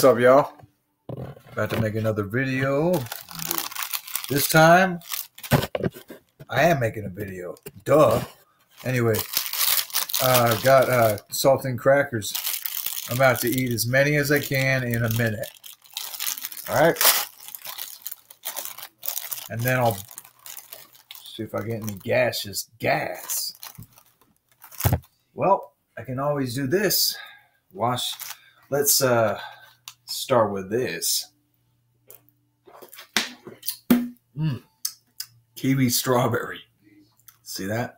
What's up, y'all? About to make another video. This time, I am making a video. Duh. Anyway, uh, got uh, and crackers. I'm about to eat as many as I can in a minute. All right. And then I'll see if I get any gaseous gas. Well, I can always do this. Wash. Let's uh, start with this. Mm. Kiwi strawberry. See that?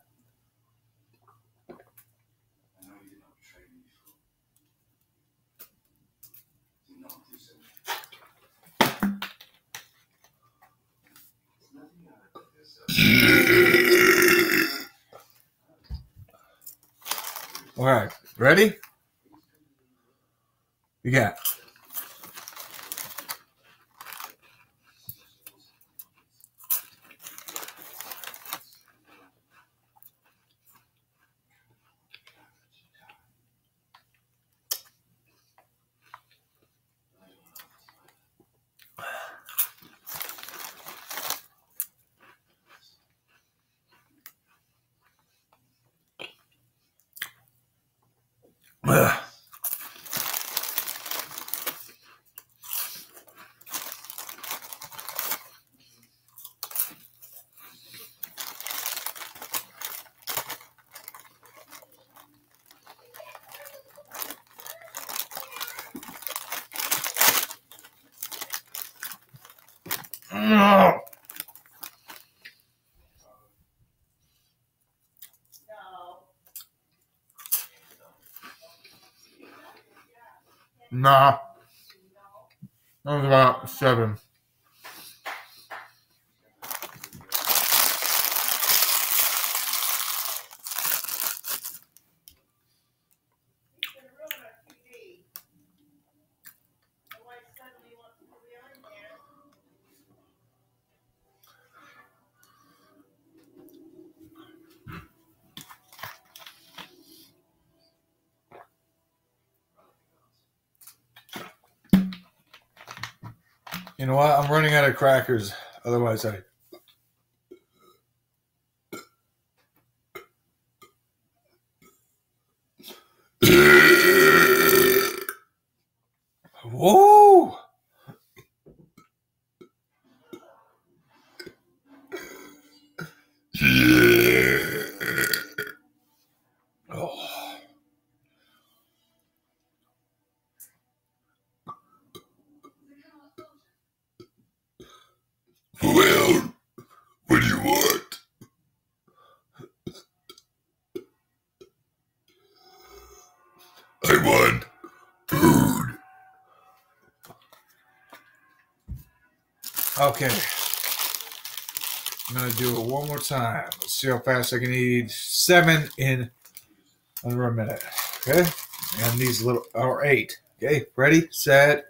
All right, ready? You got. Nah. That was about seven. You know what? I'm running out of crackers. Otherwise, I. Whoa! Oh. Well, what do you want? I want food. Okay. I'm gonna do it one more time. Let's see how fast I can eat seven in under a minute. Okay? And these little or eight. Okay, ready, set,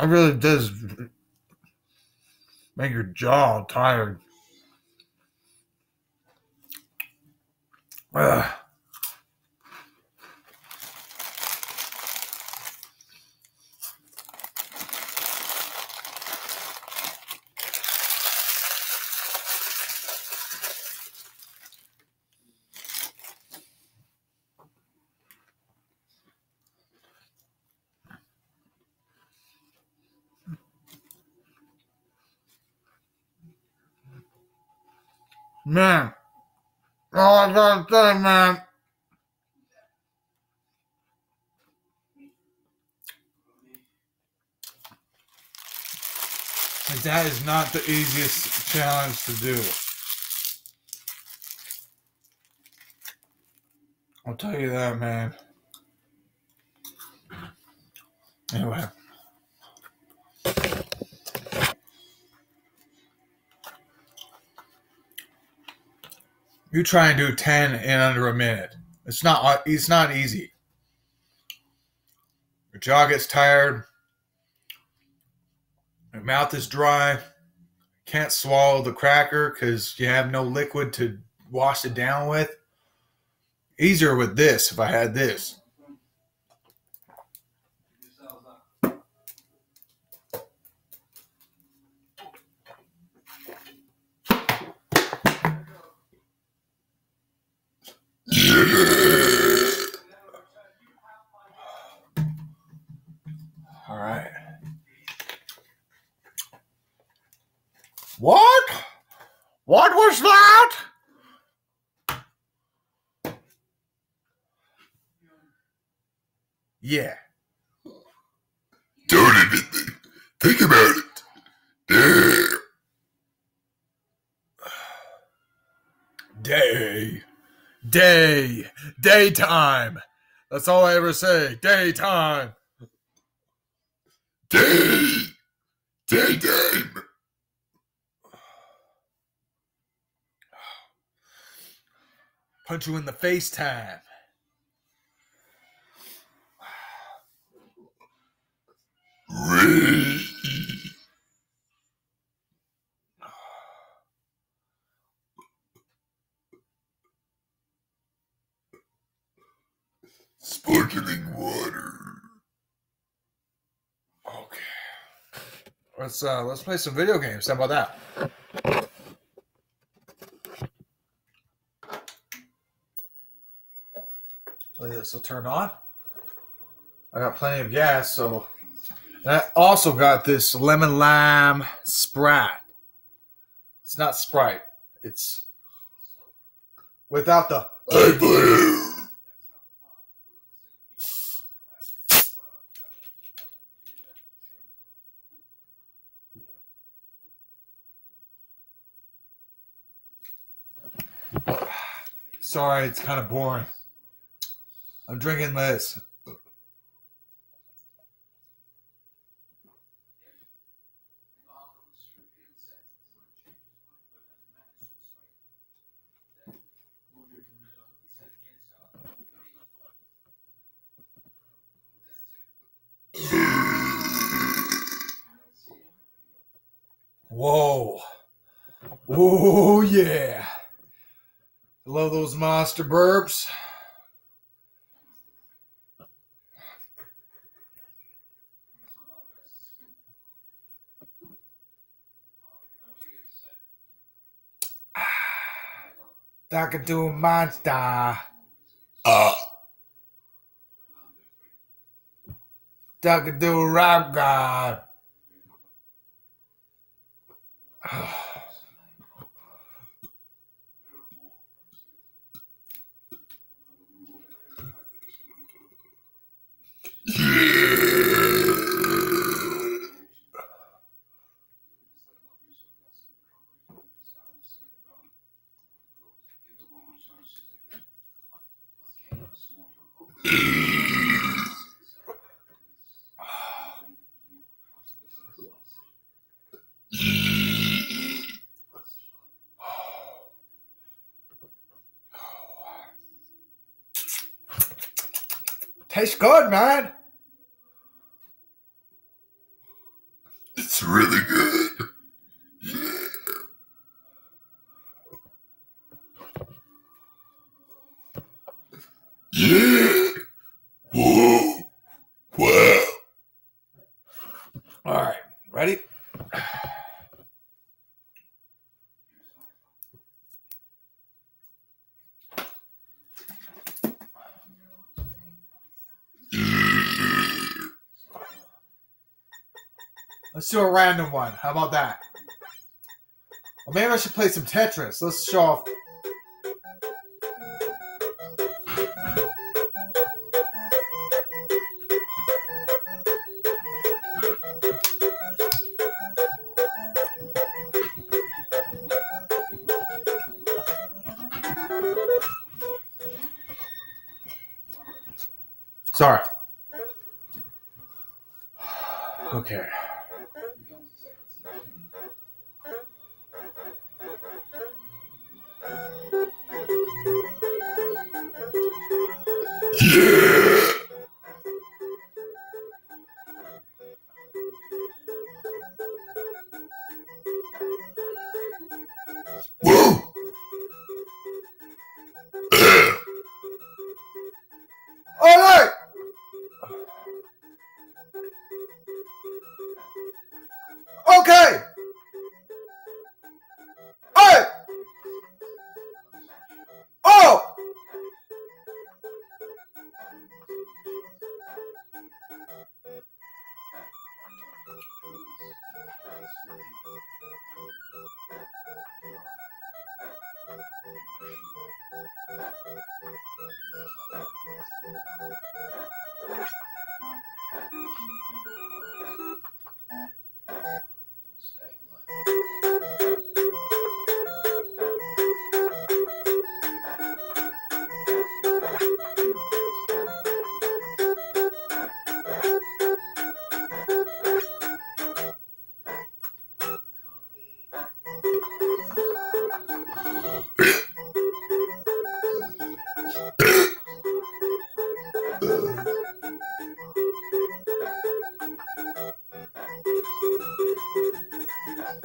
It really does make your jaw tired. Man, all I gotta say, man. And that is not the easiest challenge to do. I'll tell you that, man. Anyway. You try and do 10 in under a minute. It's not it's not easy. Your jaw gets tired. Your mouth is dry. Can't swallow the cracker because you have no liquid to wash it down with. Easier with this if I had this. All right. What? What was that? Yeah. Don't even think, think about it. Damn. Day. Day. Daytime. That's all I ever say. Daytime. Day. Daytime. Punch you in the face time. Sparkling water. Okay. Let's uh let's play some video games. How about that? This will turn on. I got plenty of gas, so and I also got this lemon lime Sprite. It's not Sprite. It's without the. Sorry, it's kind of boring. I'm drinking this. Whoa. Oh, yeah. I Love those monster burps. Talking monster. Ah. Talking to rock god. yeah. Tastes good, man. It's really good. Yeah. Yeah. Whoa. Wow. All right, ready? do a random one. How about that? Or maybe I should play some Tetris. Let's show off. Sorry. Okay. Yeah!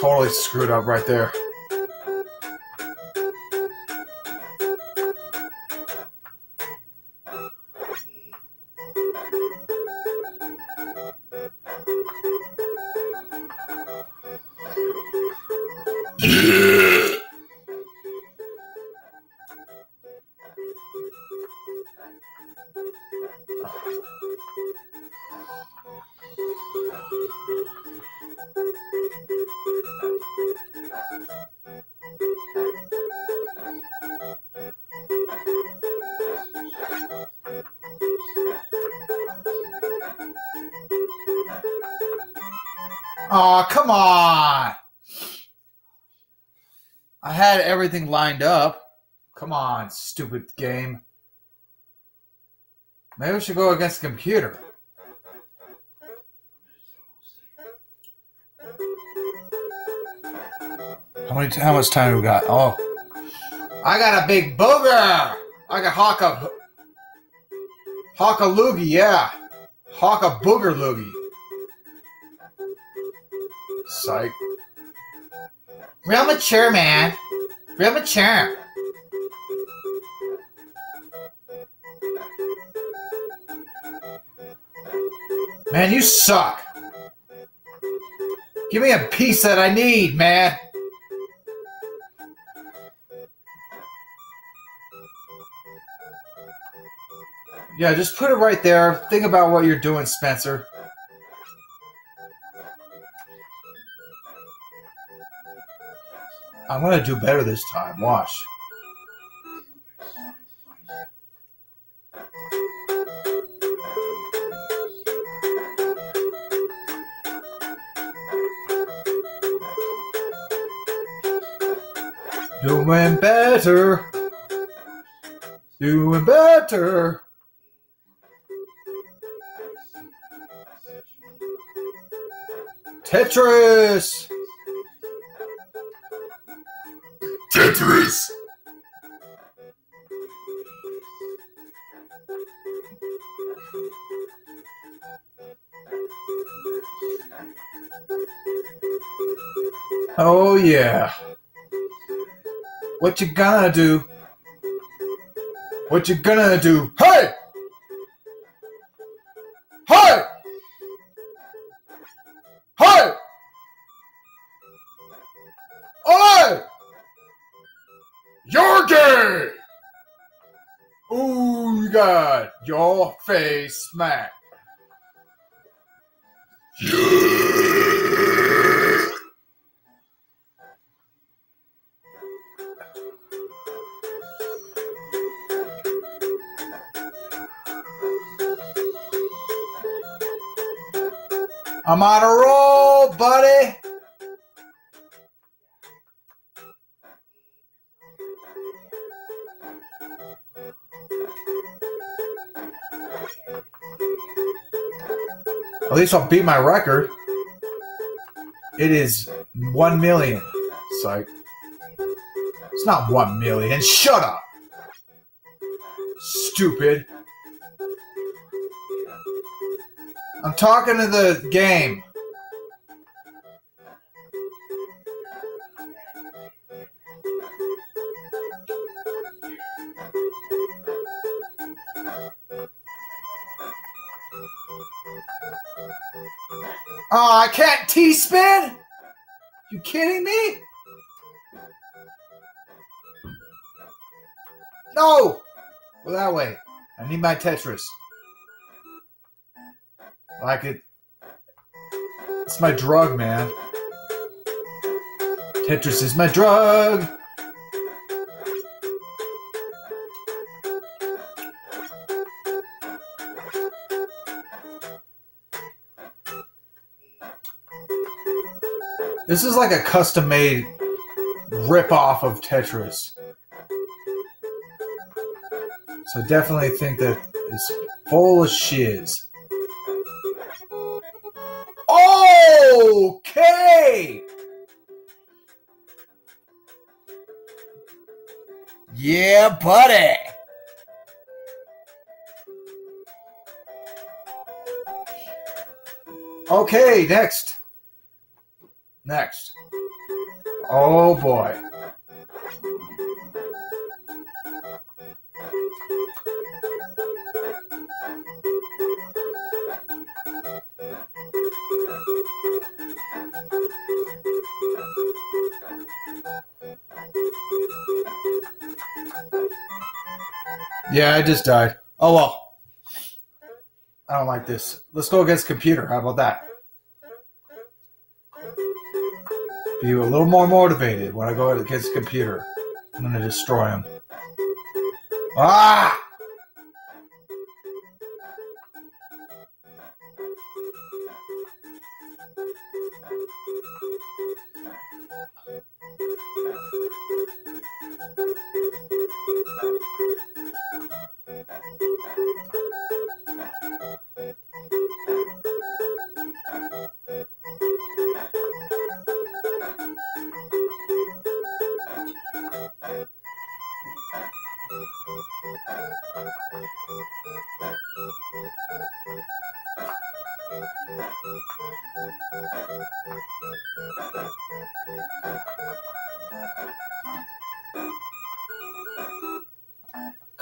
totally screwed up right there. I had everything lined up. Come on, stupid game. Maybe we should go against the computer. How many? How much time we got? Oh, I got a big booger. I got Hawka. Hawka loogie, yeah. Hawka booger loogie. Psych. Real mature, man. Real mature. Man, you suck. Give me a piece that I need, man. Yeah, just put it right there. Think about what you're doing, Spencer. I'm gonna do better this time. Watch. Doing better. Doing better. Tetris. Tetris! Oh yeah. What you gonna do? What you gonna do? Face smacked. Yeah! I'm on a roll, buddy. At least I'll beat my record. It is one million. Psych. It's not one million. Shut up. Stupid. I'm talking to the game. Oh, I can't T-spin? You kidding me? No! Well, that way. I need my Tetris. Like it. It's my drug, man. Tetris is my drug. This is like a custom made rip off of Tetris. So I definitely think that it's full of shiz. Okay. Yeah, buddy. Okay, next. Next. Oh boy. Yeah, I just died. Oh well. I don't like this. Let's go against computer. How about that? Be a little more motivated when I go against the computer. I'm gonna destroy him. Ah!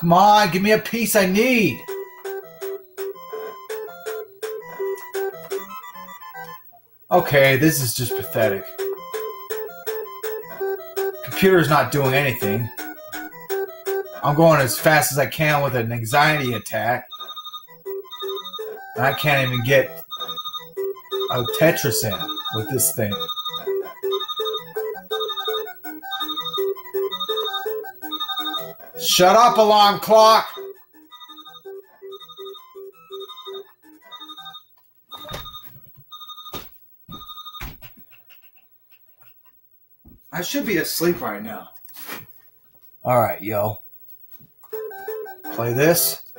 Come on, give me a piece I need. Okay, this is just pathetic. Computer's not doing anything. I'm going as fast as I can with an anxiety attack. And I can't even get a Tetris in with this thing. Shut up, alarm clock! I should be asleep right now. All right, yo. Play this.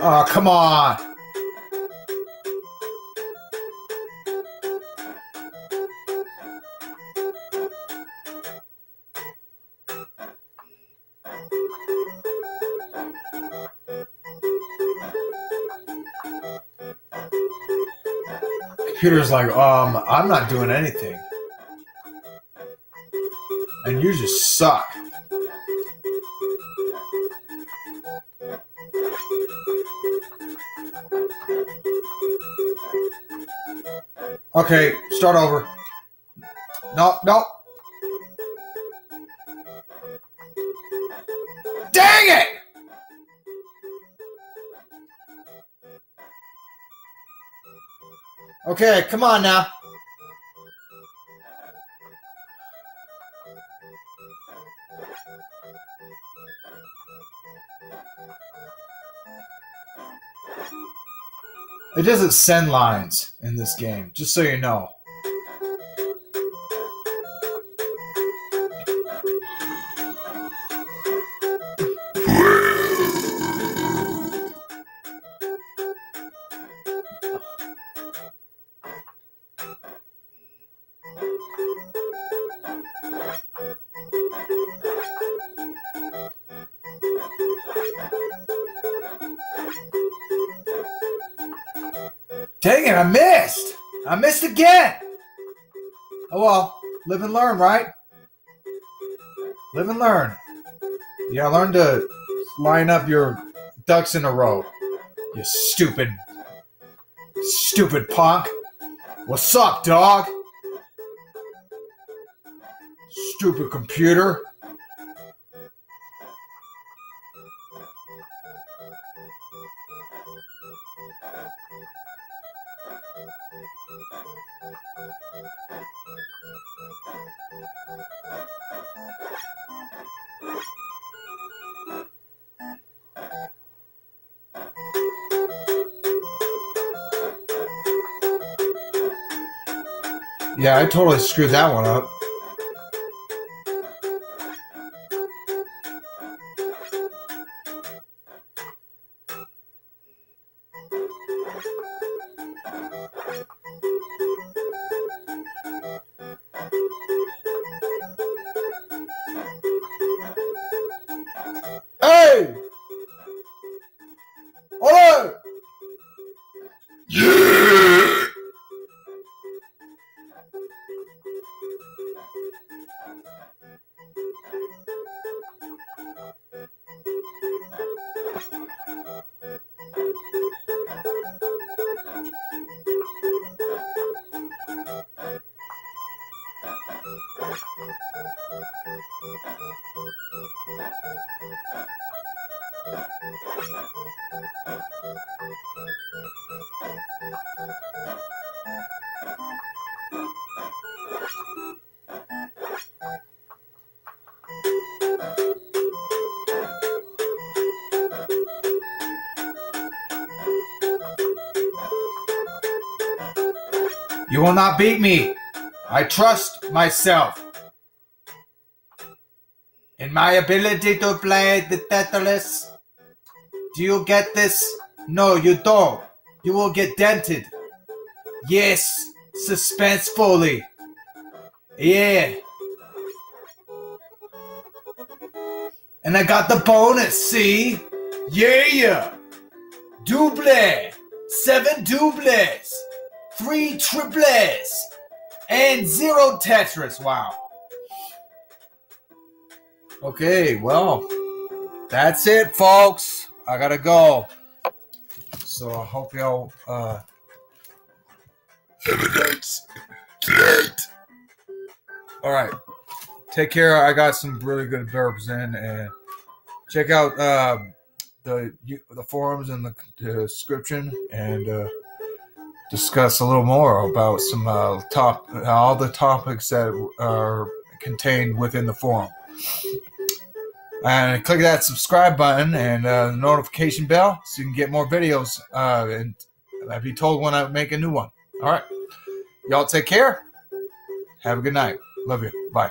Oh, come on. Computer's like, um, I'm not doing anything. And you just suck. Okay, start over. No, no. Dang it! Okay, come on now. It doesn't send lines in this game, just so you know. Learn, right? Live and learn. Gotta learn to line up your ducks in a row. You stupid, stupid punk. What's up, dog? Stupid computer. I totally screwed that one up. You will not beat me. I trust myself. In my ability to play the Tetris. Do you get this? No, you don't. You will get dented. Yes, suspensefully. Yeah. And I got the bonus, see? Yeah, yeah! Double! Seven doubles! Three triplets! And zero Tetris. Wow. Okay, well, that's it, folks. I gotta go. So I hope y'all uh Have a nice all right. Take care. I got some really good burps in and check out um the the forums in the description and uh discuss a little more about some uh top all the topics that are contained within the forum. And click that subscribe button and uh, notification bell so you can get more videos uh, and I'll be told when I make a new one. All right. Y'all take care. Have a good night. Love you. Bye.